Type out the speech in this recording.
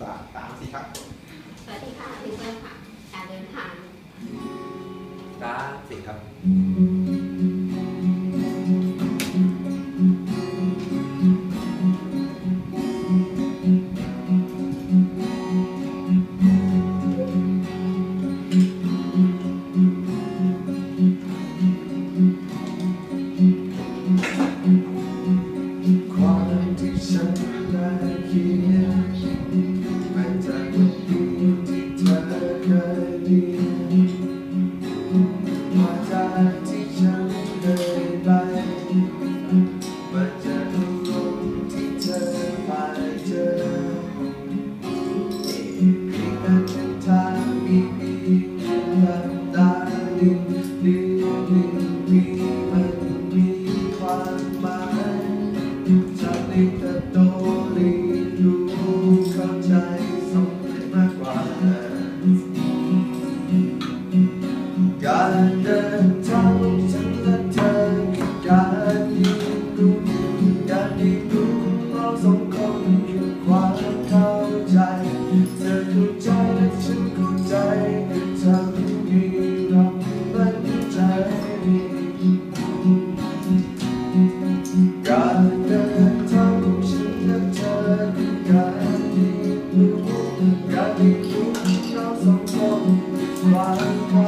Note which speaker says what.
Speaker 1: สามสามสี่ครับ
Speaker 2: สวัสดีค่ะพี่เพื่อนค่ะ การเดินทาง
Speaker 1: สามสี่ครับ
Speaker 3: ความที่ฉันได้เขีย แต่โตเรียนอยู่เข้าใจสมัยมากกว่า การเดินทางฉันและเธอคือการเรียนรู้การเรีดูของเราสองคนคือความเข้าใจ เธอเข้าใจและฉันเข้าใจเธอมีเราเป็นใจ God. Thank you.